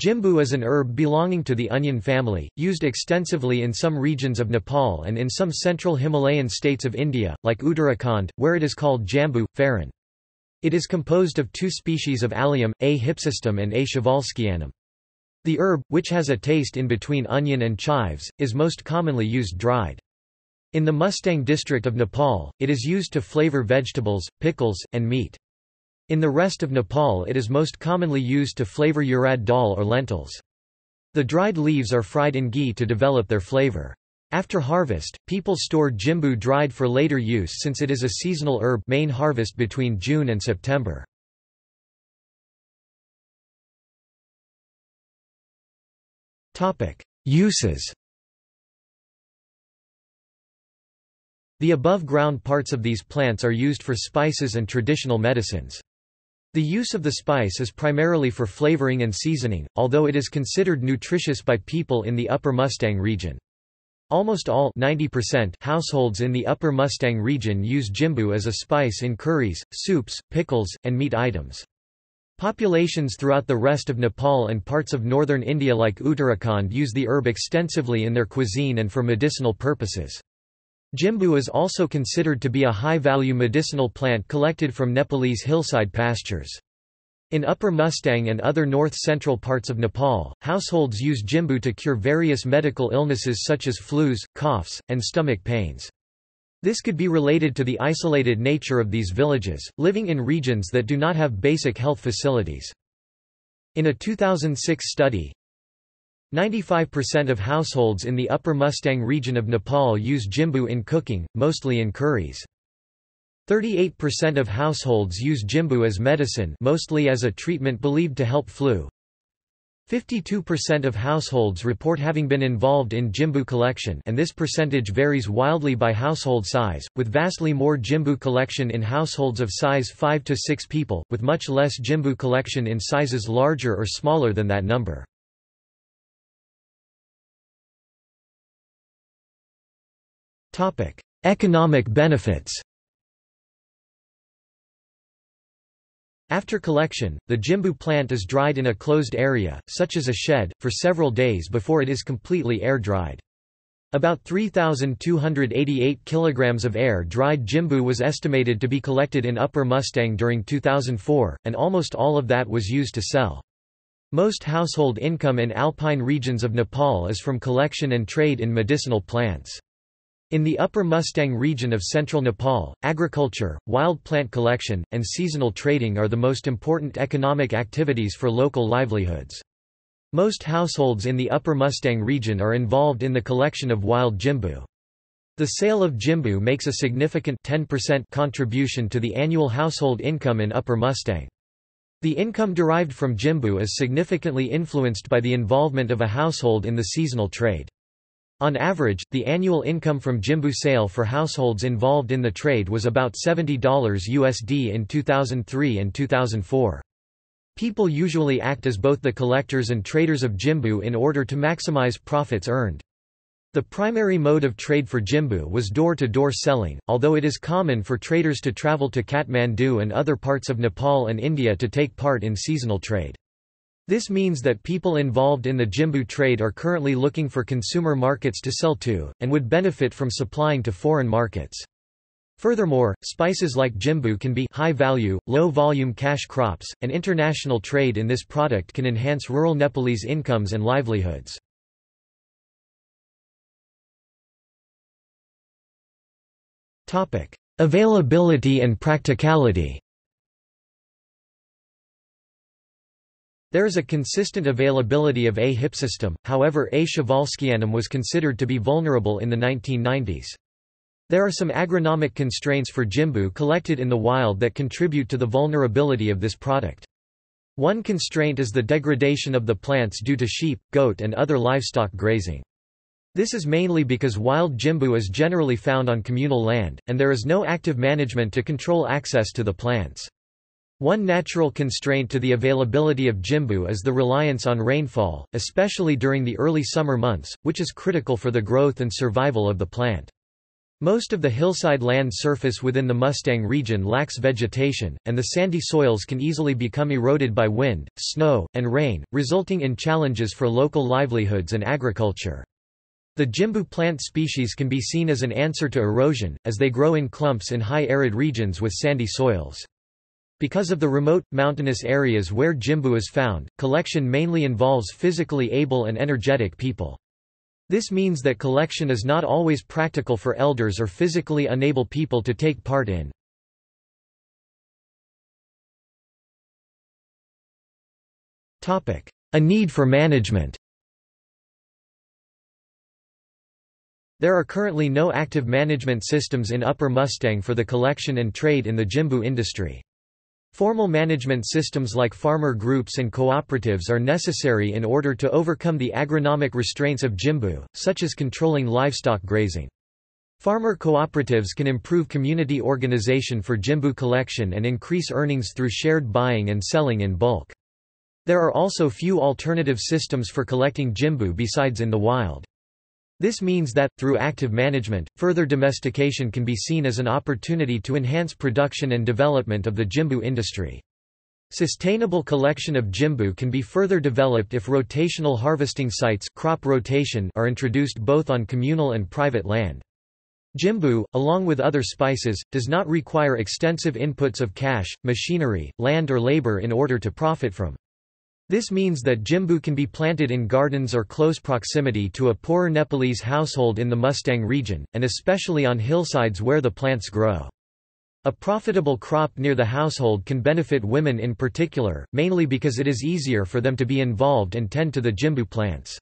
Jimbu is an herb belonging to the onion family, used extensively in some regions of Nepal and in some central Himalayan states of India, like Uttarakhand, where it is called Jamboo, faran. It is composed of two species of allium, A. hypsistum and A. przewalskianum. The herb, which has a taste in between onion and chives, is most commonly used dried. In the Mustang district of Nepal, it is used to flavor vegetables, pickles, and meat. In the rest of Nepal it is most commonly used to flavor urad dal or lentils. The dried leaves are fried in ghee to develop their flavor. After harvest, people store jimbu dried for later use since it is a seasonal herb main harvest between June and September. Uses The above-ground parts of these plants are used for spices and traditional medicines. The use of the spice is primarily for flavoring and seasoning, although it is considered nutritious by people in the Upper Mustang region. Almost all 90% households in the Upper Mustang region use jimbu as a spice in curries, soups, pickles, and meat items. Populations throughout the rest of Nepal and parts of northern India like Uttarakhand use the herb extensively in their cuisine and for medicinal purposes. Jimbu is also considered to be a high-value medicinal plant collected from Nepalese hillside pastures. In Upper Mustang and other north-central parts of Nepal, households use jimbu to cure various medical illnesses such as flus, coughs, and stomach pains. This could be related to the isolated nature of these villages, living in regions that do not have basic health facilities. In a 2006 study, 95% of households in the Upper Mustang region of Nepal use jimbu in cooking, mostly in curries. 38% of households use jimbu as medicine mostly as a treatment believed to help flu. 52% of households report having been involved in jimbu collection and this percentage varies wildly by household size, with vastly more jimbu collection in households of size 5 to 6 people, with much less jimbu collection in sizes larger or smaller than that number. Economic benefits After collection, the jimbu plant is dried in a closed area, such as a shed, for several days before it is completely air-dried. About 3,288 kilograms of air-dried jimbu was estimated to be collected in Upper Mustang during 2004, and almost all of that was used to sell. Most household income in alpine regions of Nepal is from collection and trade in medicinal plants. In the Upper Mustang region of central Nepal, agriculture, wild plant collection, and seasonal trading are the most important economic activities for local livelihoods. Most households in the Upper Mustang region are involved in the collection of wild jimbu. The sale of jimbu makes a significant 10% contribution to the annual household income in Upper Mustang. The income derived from jimbu is significantly influenced by the involvement of a household in the seasonal trade. On average, the annual income from Jimbu sale for households involved in the trade was about $70 USD in 2003 and 2004. People usually act as both the collectors and traders of Jimbu in order to maximize profits earned. The primary mode of trade for Jimbu was door-to-door -door selling, although it is common for traders to travel to Kathmandu and other parts of Nepal and India to take part in seasonal trade. This means that people involved in the Jimbu trade are currently looking for consumer markets to sell to, and would benefit from supplying to foreign markets. Furthermore, spices like Jimbu can be high-value, low-volume cash crops, and international trade in this product can enhance rural Nepalese incomes and livelihoods. Availability and practicality There is a consistent availability of A. hypsistum, however A. przewalskianum was considered to be vulnerable in the 1990s. There are some agronomic constraints for jimbu collected in the wild that contribute to the vulnerability of this product. One constraint is the degradation of the plants due to sheep, goat and other livestock grazing. This is mainly because wild jimbu is generally found on communal land, and there is no active management to control access to the plants. One natural constraint to the availability of jimbu is the reliance on rainfall, especially during the early summer months, which is critical for the growth and survival of the plant. Most of the hillside land surface within the Mustang region lacks vegetation, and the sandy soils can easily become eroded by wind, snow, and rain, resulting in challenges for local livelihoods and agriculture. The jimbu plant species can be seen as an answer to erosion, as they grow in clumps in high arid regions with sandy soils. Because of the remote, mountainous areas where jimbu is found, collection mainly involves physically able and energetic people. This means that collection is not always practical for elders or physically unable people to take part in. A need for management There are currently no active management systems in Upper Mustang for the collection and trade in the jimbu industry. Formal management systems like farmer groups and cooperatives are necessary in order to overcome the agronomic restraints of Jimbu, such as controlling livestock grazing. Farmer cooperatives can improve community organization for Jimbu collection and increase earnings through shared buying and selling in bulk. There are also few alternative systems for collecting Jimbu besides in the wild. This means that, through active management, further domestication can be seen as an opportunity to enhance production and development of the jimbu industry. Sustainable collection of jimbu can be further developed if rotational harvesting sites crop rotation are introduced both on communal and private land. Jimbu, along with other spices, does not require extensive inputs of cash, machinery, land or labor in order to profit from. This means that jimbu can be planted in gardens or close proximity to a poorer Nepalese household in the Mustang region, and especially on hillsides where the plants grow. A profitable crop near the household can benefit women in particular, mainly because it is easier for them to be involved and tend to the jimbu plants.